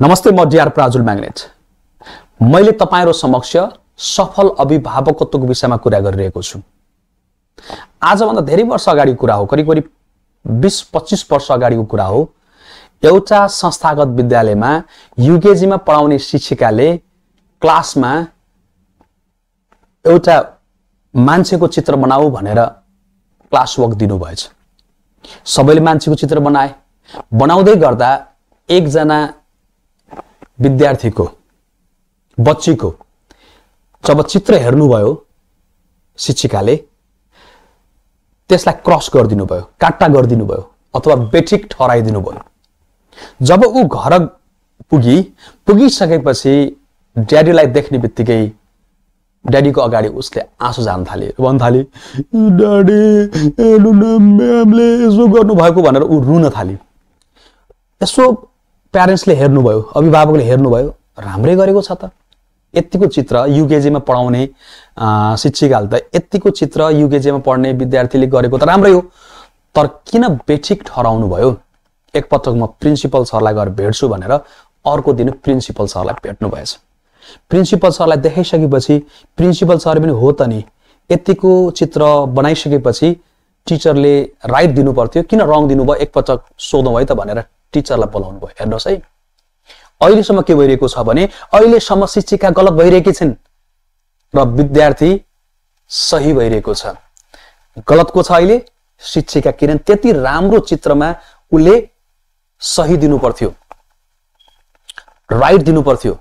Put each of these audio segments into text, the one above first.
नमस्ते म DR प्राजुल magnet. मैले तपाईँहरू समक्ष सफल अभिभावकत्वको विषयमा कुरा गरिरहेको छु। आजभन्दा धेरै वर्ष अगाडिको कुरा हो करिब करिब बिस पच्चिस वर्ष अगाडिको कुरा हो। एउटा संस्थागत विद्यालयमा युकेजीमा पढाउने शिक्षिकाले क्लासमा एउटा मान्छेको चित्र बनाऊ भनेर क्लास वर्क दिनुभएछ। सबैले मान्छेको चित्र बनाए। बनाउँदै गर्दा एकजना विद्यार्थीको बच्चीको। जब चित्र हेर्नुभयो शिक्षिकाले त्यसलाई क्रस गरिदिनु भयो काट्टा गरिदिनु भयो अथवा बेठिक ठहराइदिनु भयो जब ऊ घर पुगी पुगिसकेपछि ड्याडीलाई देख्ने बित्तिकै ड्याडीको अगाडि उसले आँसु जान थाले भन्न थाले ड्याडी म्यामले यसो गर्नुभएको भनेर ऊ रुन थाली यसो प्यारेन्ट्सले हेर्नुभयो अभिभावकले हेर्नुभयो राम्रै गरेको छ त। यत्तिको चित्र युकेजीमा पढाउने शिक्षिकाले त यत्तिको चित्र युकेजीमा पढ्ने विद्यार्थीले गरेको त राम्रै हो। तर किन बेठिक ठहराउनु भयो? एकपटक म प्रिन्सिपल सरलाई गएर भेट्छु भनेर अर्को दिन प्रिन्सिपल सरलाई भेट्नु भएछ। प्रिन्सिपल सरलाई देखाइसकेपछि प्रिन्सिपल सर पनि हो त नि। यतिको चित्र बनाइसकेपछि टिचरले राइट दिनु पर्थ्यो। किन रङ दिनुभयो? एकपटक सोधौँ है त भनेर। टिचरलाई बोलाउनु भयो। हेर्नुहोस् है। अहिलेसम्म के भइरहेको छ भने अहिलेसम्म शिक्षिका गलत भइरहेकी छिन् र विद्यार्थी सही भइरहेको छ। गलतको छ अहिले शिक्षिका किन त्यति राम्रो चित्रमा उसले सही दिनु पर्थ्यो। राइट दिनु पर्थ्यो।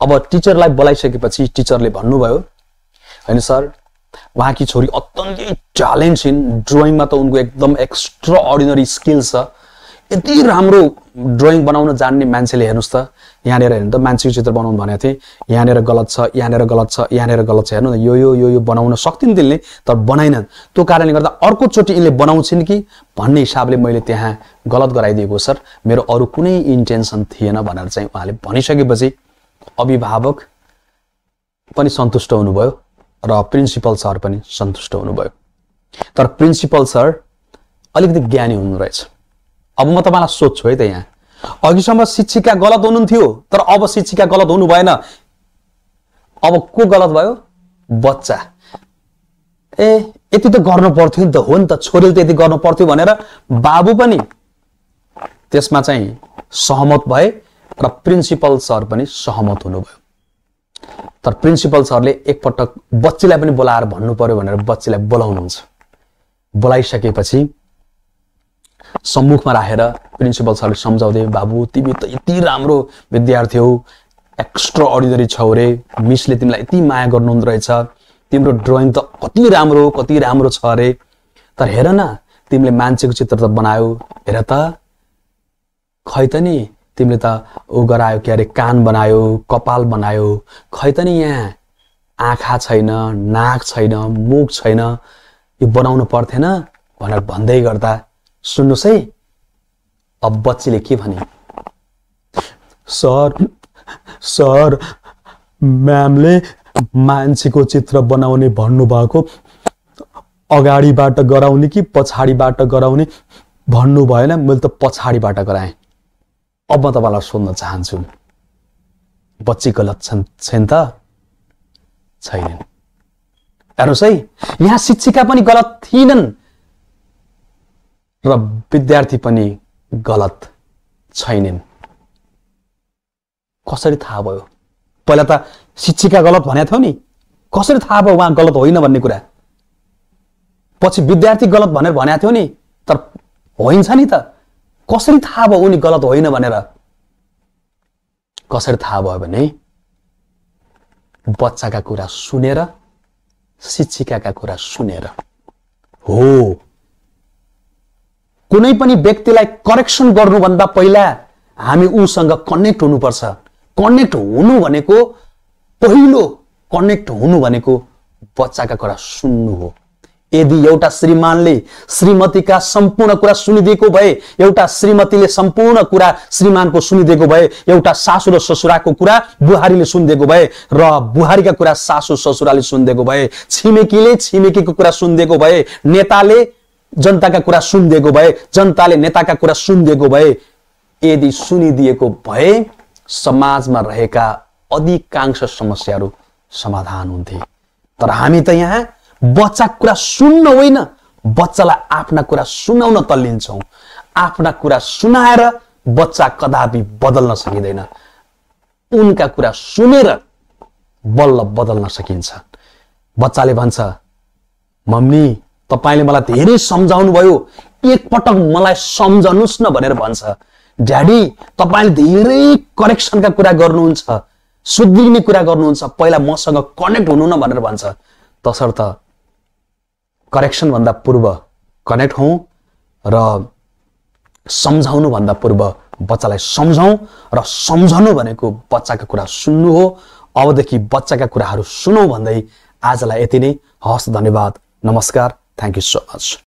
अब टिचरलाई बोलाइसकेपछि टिचरले भन्नुभयो होइन सर उहाँकी छोरी अत्यन्तै ट्यालेन्ट छिन्। ड्रइङमा त उनको एकदम एक्स्ट्रा अर्डिनरी स्किल्स छ। यति राम्रो ड्रइङ बनाउन जान्ने मान्छेले हेर्नुहोस् त। यहाँनिर हेर्नु त मान्छेको चित्र बनाउनु भनेको थिएँ। यहाँनिर गलत छ यहाँनिर गलत छ यहाँनिर गलत छ। हेर्नु यो यो यो यो बनाउन सक्थिन् त्यसले तर बनाइनन्। त्यो कारणले गर्दा अर्कोचोटि यसले बनाउँछिन् कि? भन्ने हिसाबले मैले त्यहाँ गलत गराइदिएको सर। मेरो अरू कुनै इन्टेन्सन थिएन भनेर चाहिँ उहाँले भनिसकेपछि अभिभावक पनि सन्तुष्ट हुनुभयो र प्रिन्सिपल सर पनि सन्तुष्ट हुनुभयो। तर प्रिन्सिपल सर अलिकति ज्ञानी हुनुहुरहेछ अब म तपाईँलाई सोध्छु है त यहाँ अघिसम्म शिक्षिका गलत हुनुहुन्थ्यो तर अब शिक्षिका गलत हुनु भएन। अब को गलत भयो? बच्चा। ए यति त गर्नु पर्थ्यो नि त हो नि त छोरीले त यति गर्नु पर्थ्यो भनेर बाबु पनि त्यसमा चाहिँ सहमत भए र प्रिन्सिपल सर पनि सहमत हुनुभयो। तर प्रिन्सिपल सरले एकपटक बच्चीलाई पनि बोलाएर भन्नु पर्यो भनेर बच्चीलाई बोलाउनुहुन्छ। बोलाइसकेपछि सम्मुखमा राखेर प्रिन्सिपल सरले सम्झाउँदै बाबु तिमी त यति राम्रो विद्यार्थी हौ एक्स्ट्रा अर्डिनरी छौ रे। मिसले तिमीलाई यति माया गर्नुहुँदो रहेछ। तिम्रो ड्रइङ त कति राम्रो कति राम्रो छ अरे तर हेर न तिमीले मान्छेको चित्र त बनायो। हेर त। खै त नि तिमीले त ऊ गरायो के अरे कान बनायो कपाल बनायो। खै त नि यहाँ आँखा छैन नाक छैन मुख छैन। यो बनाउनु पर्थेन भनेर भन्दै गर्दा सुन्नुहोस् है अब बच्चीले के भने? सर सर म्यामले मान्छेको चित्र बनाउने भन्नुभएको अगाडिबाट गराउने कि पछाडिबाट गराउने भन्नु भएन मैले त पछाडिबाट गराएँ। अब म तपाईँलाई सोध्न चाहन्छु बच्ची गलत छन् छैन त? छैनन्। हेर्नुहोस् है यहाँ शिक्षिका पनि गलत थिएनन् र विद्यार्थी पनि गलत छैनन्। कसरी थाहा भयो? पहिला त शिक्षिका गलत भनेको थियो नि। कसरी थाहा भयो उहाँ गलत होइन भन्ने कुरा? पछि विद्यार्थी गलत भनेर भनेको थियो नि तर होइन्छ नि त। कसरी थाहा भयो उनी गलत होइन भनेर? कसरी थाहा भयो भने बच्चाका कुरा सुनेर शिक्षिकाका कुरा सुनेर। हो। कुनै पनि व्यक्तिलाई करेक्सन गर्नुभन्दा पहिला हामी उसँग कनेक्ट हुनुपर्छ। कनेक्ट हुनु भनेको पहिलो कनेक्ट हुनु भनेको बच्चाका कुरा सुन्नु हो। यदि एउटा श्रीमानले श्रीमतीका सम्पूर्ण कुरा सुनिदिएको भए एउटा श्रीमतीले सम्पूर्ण कुरा श्रीमानको सुनिदिएको भए एउटा सासु र ससुराको कुरा बुहारीले सुनिदिएको भए र बुहारीका कुरा सासु ससुराले सुनिदिएको भए छिमेकीले छिमेकीको कुरा सुनिदिएको भए नेताले जनताका कुरा सुनिदिएको भए जनताले नेताका कुरा सुनिदिएको भए यदि सुनिदिएको भए समाजमा रहेका अधिकांश समस्याहरू समाधान हुन्थे। तर हामी त यहाँ बच्चा कुरा सुन्न होइन बच्चालाई आफ्ना कुरा सुनाउन तल्लिन्छौँ। आफ्ना कुरा सुनाएर बच्चा कदापि बदल्न सकिँदैन। उनका कुरा सुनेर बल्ल बदल्न सकिन्छ। बच्चाले भन्छ मम्मी तपाईँले मलाई धेरै सम्झाउनु भयो एकपटक मलाई सम्झनुहोस् न भनेर भन्छ। ड्याडी तपाईँले धेरै करेक्सनका कुरा गर्नुहुन्छ सुध्रिने कुरा गर्नुहुन्छ पहिला मसँग कनेक्ट हुनु न भनेर भन्छ। तसर्थ करेक्सन भन्दा पूर्व कनेक्ट हौँ र सम्झाउनु भन्दा पूर्व बच्चालाई सम्झाउँ र सम्झनु भनेको बच्चाका कुरा सुन्नु हो। अबदेखि बच्चाका कुराहरू सुनौ भन्दै आजलाई यति नै। हस् धन्यवाद। नमस्कार। thank you so much.